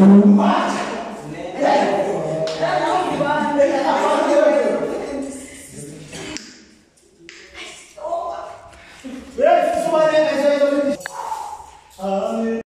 Mas